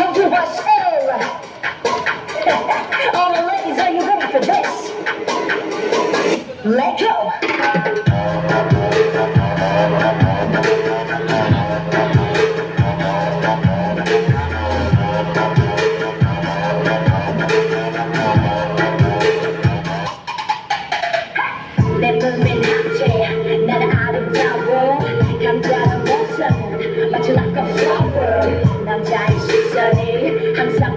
into my soul. All the ladies, are you ready for this? Let go.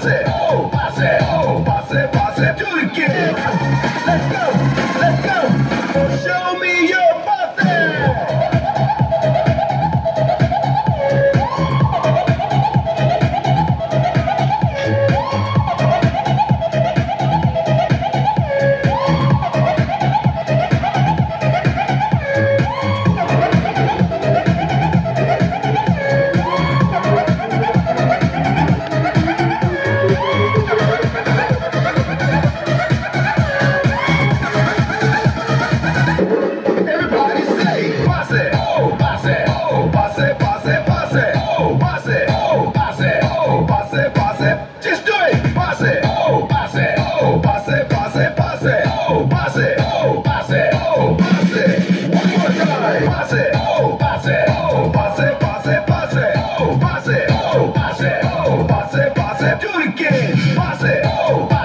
pass it, oh, pass it, oh, pass it, pass it, do it again. Let's go. Pase, pase, pase, do it again. Pase, oh.